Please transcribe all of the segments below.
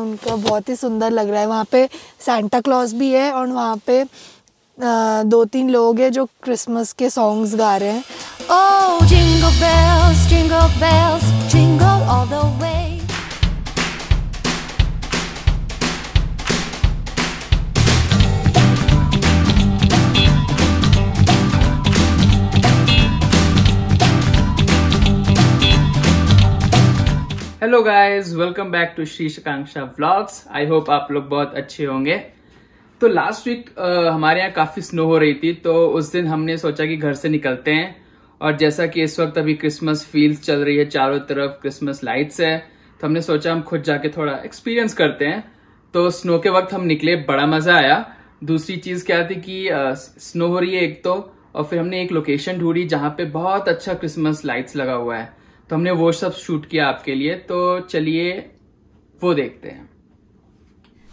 उनका बहुत ही सुंदर लग रहा है वहाँ पे सेंटा क्लॉज भी है और वहाँ पे दो तीन लोग हैं जो क्रिसमस के सॉन्ग्स गा रहे हैं Oh, jingle bells, jingle bells, jingle all the way. Hello guys welcome back to Shri Akanksha vlogs I hope आप लोग बहुत अच्छे होंगे। तो लास्ट वीक हमारे यहाँ काफ़ी स्नो हो रही थी तो उस दिन हमने सोचा कि घर से निकलते हैं। और जैसा कि इस वक्त अभी क्रिसमस फील्स चल रही है चारों तरफ़ क्रिसमस लाइट्स है तो हमने सोचा हम खुद जाके थोड़ा एक्सपीरियंस करते हैं। तो स्नो के वक्त हम निकले, बड़ा मज़ा आया। दूसरी चीज़ क्या थी कि स्नो हो रही है एक तो और फिर हमने एक लोकेशन ढूंढी जहाँ पे बहुत अच्छा क्रिसमस लाइट्स लगा हुआ है। तो हमने वो सब शूट किया आपके लिए तो चलिए वो देखते हैं।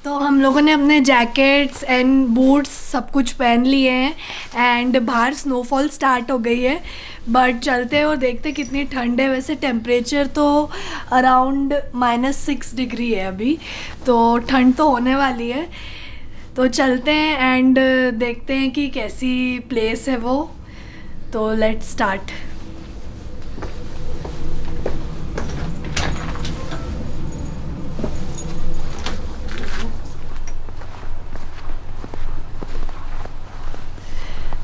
तो हम लोगों ने अपने जैकेट्स एंड बूट्स सब कुछ पहन लिए हैं एंड बाहर स्नोफॉल स्टार्ट हो गई है बट चलते हैं और देखते हैं कितनी ठंड है। वैसे टेम्परेचर तो अराउंड माइनस सिक्स डिग्री है अभी तो ठंड तो होने वाली है। तो चलते हैं एंड देखते हैं कि कैसी प्लेस है वो। तो लेट्स स्टार्ट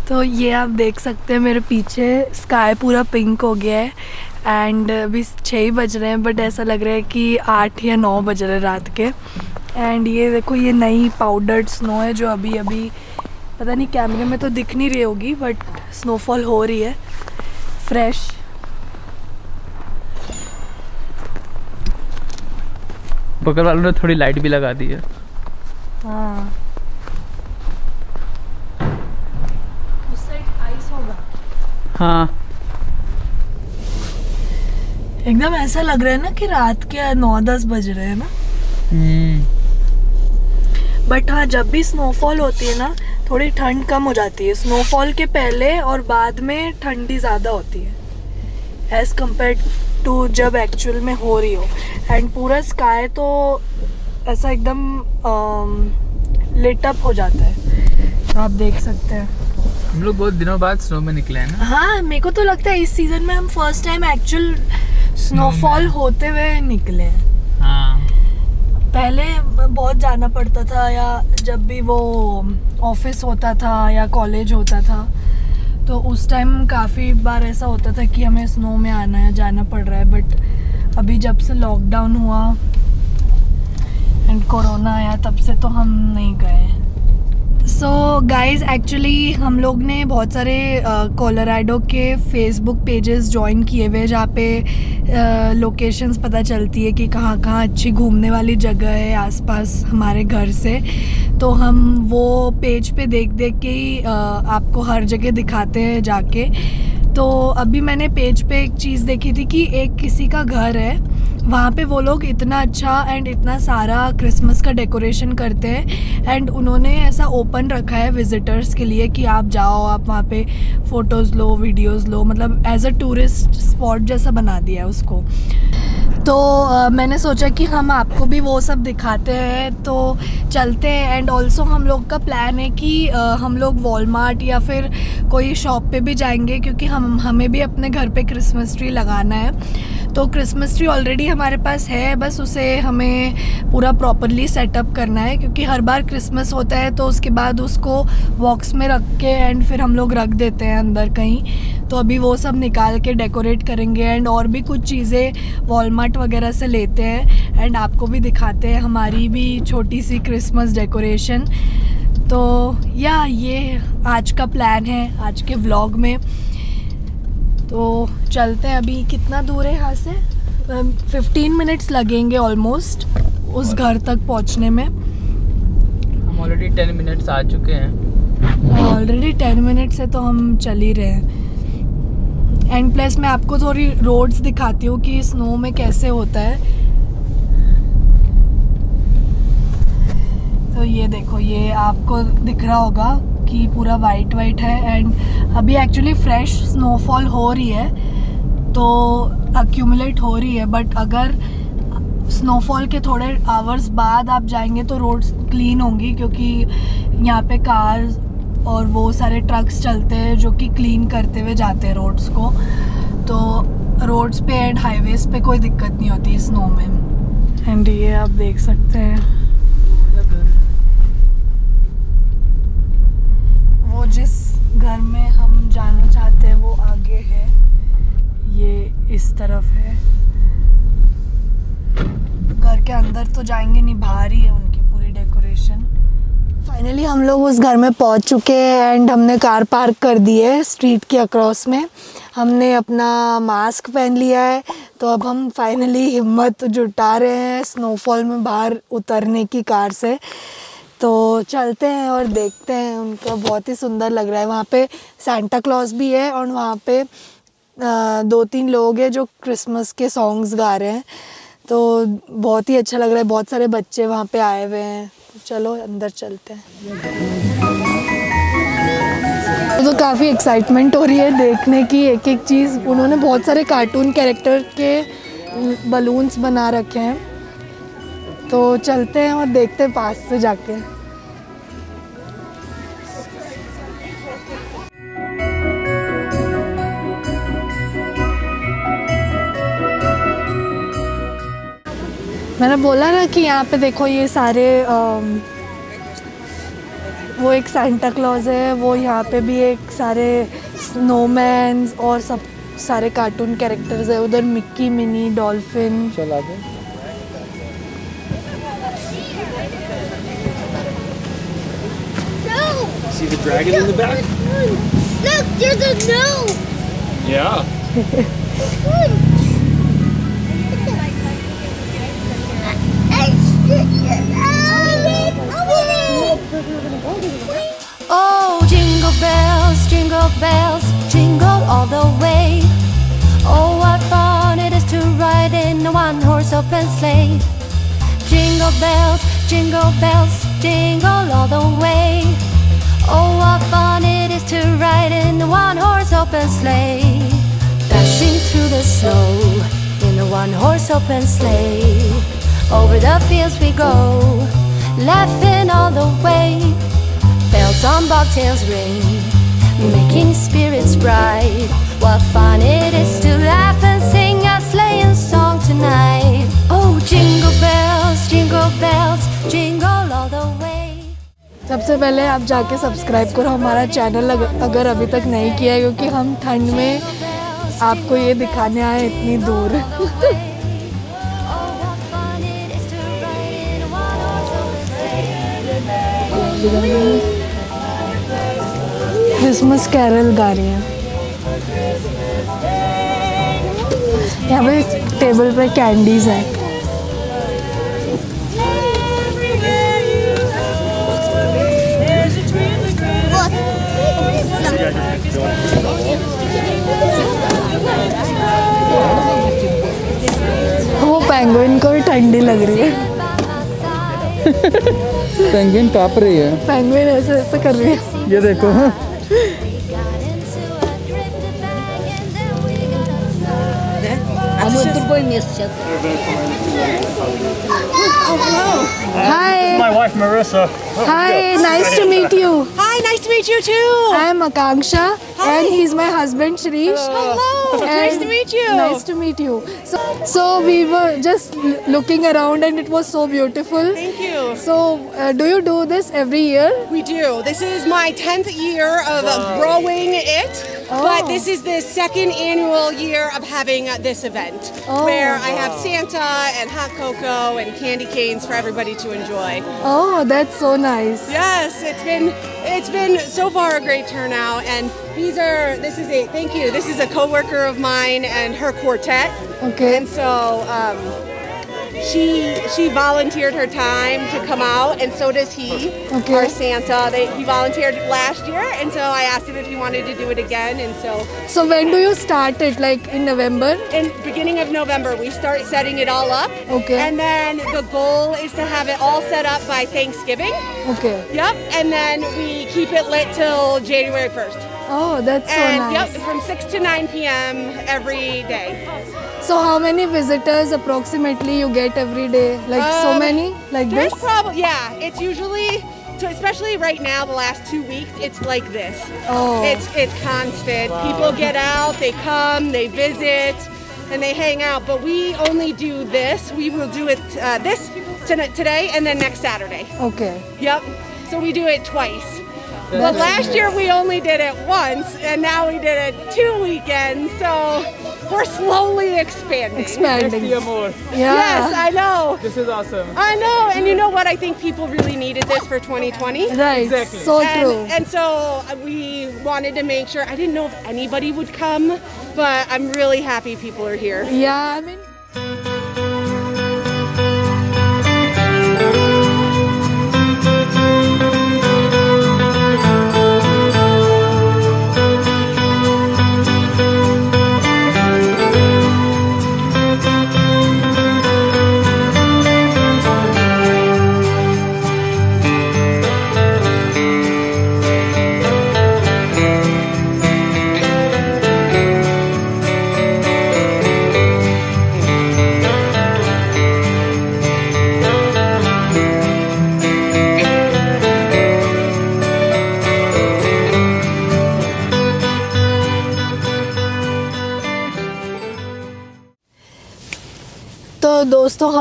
तो ये आप देख सकते हैं मेरे पीछे स्काई पूरा पिंक हो गया है एंड अभी छः ही बज रहे हैं बट ऐसा लग रहा है कि आठ या नौ बज रहे हैं रात के। एंड ये देखो ये नई पाउडर्ड स्नो है जो अभी अभी पता नहीं कैमरे में तो दिख नहीं रही होगी बट स्नोफॉल हो रही है। फ्रेश बगल वालों ने थोड़ी लाइट भी लगा दी है। हाँ उस साइड आइस होगा हाँ। एकदम ऐसा लग रहा है ना कि रात के नौ दस बज रहे हैं ना। बट हाँ जब भी स्नोफॉल होती है ना थोड़ी ठंड कम हो जाती है। स्नोफॉल के पहले और बाद में ठंडी ज़्यादा होती है। एज़ कंपेयर टू जब एक्चुअल में हो रही हो। एंड पूरा स्काई तो ऐसा एकदम लिट अप हो जाता है। तो आप देख सकते हैं। हम लोग बहुत दिनों बाद स्नो में निकले हैं ना। हाँ मेरे को तो लगता है इस सीज़न में हम फ़र्स्ट टाइम एक्चुअल स्नोफॉल होते हुए निकले हैं। हाँ। पहले बहुत जाना पड़ता था या जब भी वो ऑफ़िस होता था या कॉलेज होता था तो उस टाइम काफ़ी बार ऐसा होता था कि हमें स्नो में आना है जाना पड़ रहा है। बट अभी जब से लॉकडाउन हुआ एंड कोरोना आया तब से तो हम नहीं गए। सो गाइज़ एक्चुअली हम लोग ने बहुत सारे कोलोराडो uh, के फेसबुक पेजेस ज्वाइन किए हुए जहाँ पे लोकेशंस uh, पता चलती है कि कहाँ कहाँ अच्छी घूमने वाली जगह है आसपास हमारे घर से। तो हम वो पेज पे देख देख के ही uh, आपको हर जगह दिखाते हैं जाके। तो अभी मैंने पेज पे एक चीज़ देखी थी कि एक किसी का घर है वहाँ पे वो लोग इतना अच्छा एंड इतना सारा क्रिसमस का डेकोरेशन करते हैं एंड उन्होंने ऐसा ओपन रखा है विजिटर्स के लिए कि आप जाओ आप वहाँ पे फ़ोटोज़ लो वीडियोज़ लो मतलब एज अ टूरिस्ट स्पॉट जैसा बना दिया है उसको। तो uh, मैंने सोचा कि हम आपको भी वो सब दिखाते हैं तो चलते हैं एंड ऑल्सो हम लोग का प्लान है कि uh, हम लोग वॉलमार्ट या फिर कोई शॉप पे भी जाएँगे क्योंकि हम, हमें भी अपने घर पे क्रिसमस ट्री लगाना है। तो क्रिसमस ट्री ऑलरेडी हमारे पास है, बस उसे हमें पूरा प्रॉपरली सेटअप करना है क्योंकि हर बार क्रिसमस होता है तो उसके बाद उसको बॉक्स में रख के एंड फिर हम लोग रख देते हैं अंदर कहीं। तो अभी वो सब निकाल के डेकोरेट करेंगे एंड और भी कुछ चीज़ें वॉलमार्ट वगैरह से लेते हैं। एंड आपको भी दिखाते हैं हमारी भी छोटी सी क्रिसमस डेकोरेशन तो या ये आज का प्लान है आज के व्लॉग में। तो चलते हैं अभी कितना दूर है यहाँ से? फिफ्टीन मिनट्स लगेंगे ऑलमोस्ट उस घर तक पहुँचने में। हम ऑलरेडी टेन मिनट्स आ चुके हैं। ऑलरेडी टेन मिनट से तो हम चल ही रहे हैं। एंड प्लस मैं आपको थोड़ी रोड्स दिखाती हूँ कि स्नो में कैसे होता है। तो ये देखो, ये आपको दिख रहा होगा कि पूरा वाइट वाइट है एंड अभी एक्चुअली फ्रेश स्नोफॉल हो रही है तो अक्यूमुलेट हो रही है बट अगर स्नोफॉल के थोड़े आवर्स बाद आप जाएँगे तो रोड्स क्लीन होंगी क्योंकि यहाँ पे कार्स और वो सारे ट्रक्स चलते हैं जो कि क्लीन करते हुए जाते हैं रोड्स को। तो रोड्स पे एंड हाईवेज पे कोई दिक्कत नहीं होती स्नो में। एंड ये आप देख सकते हैं वो जिस घर में हम जाना चाहते हैं, वो आगे है। ये इस तरफ़ है। घर के अंदर तो जाएँगे नहीं, बाहर ही है उनकी पूरी डेकोरेशन फाइनली हम लोग उस घर में पहुँच चुके हैं एंड हमने कार पार्क कर दी है स्ट्रीट के अक्रॉस में। हमने अपना मास्क पहन लिया है। तो अब हम फाइनली हिम्मत जुटा रहे हैं स्नोफॉल में बाहर उतरने की कार से। तो चलते हैं और देखते हैं उनका, बहुत ही सुंदर लग रहा है। वहाँ पे सेंटा क्लॉज भी है और वहाँ पे दो तीन लोग हैं जो क्रिसमस के सॉन्ग्स गा रहे हैं। तो बहुत ही अच्छा लग रहा है, बहुत सारे बच्चे वहाँ पे आए हुए हैं। चलो, अंदर चलते हैं। तो काफ़ी एक्साइटमेंट हो रही है देखने की एक एक चीज़। उन्होंने बहुत सारे कार्टून कैरेक्टर के बलून्स बना रखे हैं। तो चलते हैं और देखते हैं पास से जाके। मैंने बोला ना कि यहाँ पे देखो ये सारे अम, वो एक सेंटा क्लॉज है वो यहाँ पे भी एक सारे स्नोमैन और सब सारे कार्टून कैरेक्टर्स है। उधर मिक्की मिनी डॉल्फिन चल आगे। Dragon in the back? Look, there's a no! Yeah. Oh, jingle bells, jingle bells, jingle all the way. Oh, what fun it is to ride in a one horse open sleigh. Jingle bells, jingle bells, jingle all the way. Oh, what fun it is to ride in a one horse open sleigh. Dashing through the snow in a one horse open sleigh. Over the fields we go, laughing all the way. Bells on bobtails ring, making spirits bright. What fun it is to laugh and sing a पहले आप जाके subscribe करो। हमारा channel अगर- अभी तक नहीं किया है, क्योंकि हम ठंड में आपको ये दिखाने आए इतनी दूर. क्रिसमस कैरल गा रही हैं। यहाँ पे टेबल पे कैंडीज है। वो पेंगुइन को भी ठंडी लग रही है। पेंगुइन काँप रही है। पेंगुइन ऐसे ऐसे कर रही है। ये देखो। A drifted bag and then Hello. Hi. my wife Marissa. Oh, Hi, nice to meet you. Hi, nice to meet you too. I'm Akanksha and he's my husband Shirish. Hello. Hello. nice to meet you. Nice to meet you. So, so we were just looking around and it was so beautiful. Thank you. So uh, do you do this every year? We do. This is my 10th year of uh, wow. growing it. Oh. but this is the second annual year of having uh, this event Oh. where I have Santa and hot cocoa and candy canes for everybody to enjoy. Oh, that's so nice. Yes, it's been it's been so far a great turnout and these are this is a thank you. This is a coworker of mine and her quartet. Okay. And so um, she she volunteered her time to come out, and so does he. Okay. Our Santa. They, he volunteered last year, and so I asked him if he wanted to do it again. And so, So, when do you start it? Like in November? in beginning of November, we start setting it all up. Okay. And then the goal is to have it all set up by Thanksgiving. Okay. Yep. And then we keep it lit till January 1st. Oh, that's so nice. yep, from 6 to 9 p.m. every day. So how many visitors approximately you get every day? Like so Um, many? Like There's this? probably yeah. It's usually, so especially right now, the last two weeks, it's like this. Oh. It's it's constant. People get out, they come, they visit, and they hang out. But we only do this. We will do it uh, this today, and then next Saturday. Okay. Yep. So we do it twice. But last year we only did it once, and now we did it two weekends. So we're slowly expanding. Expanding. year more. Yeah. Yes, I know. This is awesome. I know, and you know what? I think people really needed this for 2020. right. Exactly. So and, true. and so uh, we wanted to make sure. I didn't know if anybody would come, but I'm really happy people are here. yeah, I mean.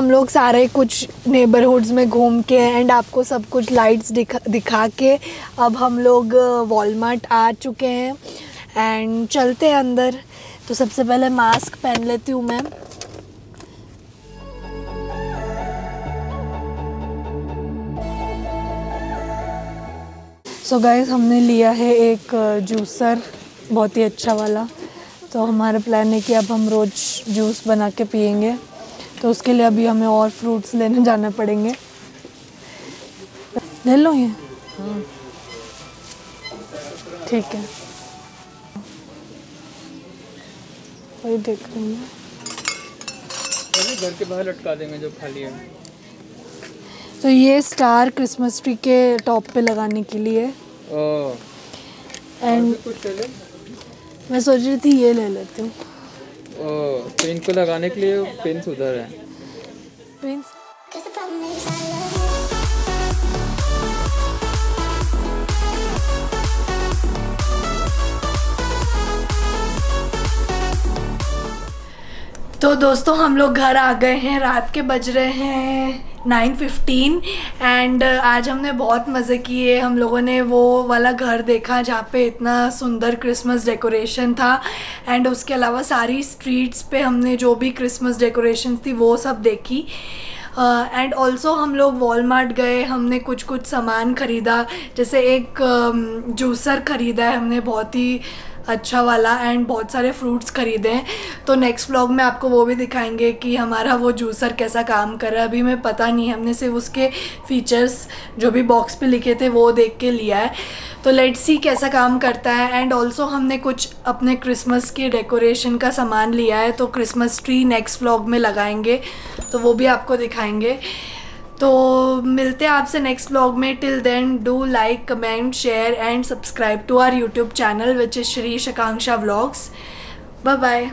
हम लोग सारे कुछ neighbourhoods में घूम के and आपको सब कुछ लाइट्स दिखा दिखा के अब हम लोग वॉलमार्ट आ चुके हैं एंड चलते हैं अंदर। तो सबसे पहले मास्क पहन लेती हूँ मैं। सो so गाइस हमने लिया है एक जूसर बहुत ही अच्छा वाला। तो हमारा प्लान है कि अब हम रोज़ जूस बना के पियेंगे। तो उसके लिए अभी हमें और फ्रूट्स लेने जाने पड़ेंगे। ले लो ये। ठीक है। वही देख रही हूँ। घर के बाहर लटका देंगे जो खाली है। तो ये स्टार क्रिसमस ट्री के टॉप पे लगाने के लिए। एंड मैं सोच रही थी ये ले लेती हूँ। ओ को लगाने के लिए पेंट उधर है. तो दोस्तों हम लोग घर आ गए हैं रात के बज रहे हैं। नाइन फिफ्टीन एंड आज हमने बहुत मज़े किए। हम लोगों ने वो वाला घर देखा जहाँ पे इतना सुंदर क्रिसमस डेकोरेशन था। एंड उसके अलावा सारी स्ट्रीट्स पे हमने जो भी क्रिसमस डेकोरेशन थी वो सब देखी। एंड uh, ऑल्सो हम लोग वॉलमार्ट गए। हमने कुछ कुछ सामान ख़रीदा। जैसे एक जूसर ख़रीदा है। हमने बहुत ही अच्छा वाला एंड बहुत सारे फ्रूट्स खरीदे हैं। तो नेक्स्ट व्लॉग में आपको वो भी दिखाएँगे कि हमारा वो जूसर कैसा काम कर रहा है। अभी हमें पता नहीं, हमने सिर्फ़ उसके फीचर्स जो भी बॉक्स पे लिखे थे, वो देख के लिया है। तो लेट्स सी कैसा काम करता है। एंड ऑल्सो हमने कुछ अपने क्रिसमस के डेकोरेशन का सामान लिया है तो क्रिसमस ट्री नेक्स्ट व्लॉग में लगाएँगे। तो वो भी आपको दिखाएँगे। तो मिलते हैं आपसे नेक्स्ट ब्लॉग में. Till then do like comment share and subscribe to our YouTube channel which is Shri Akanksha blogs bye bye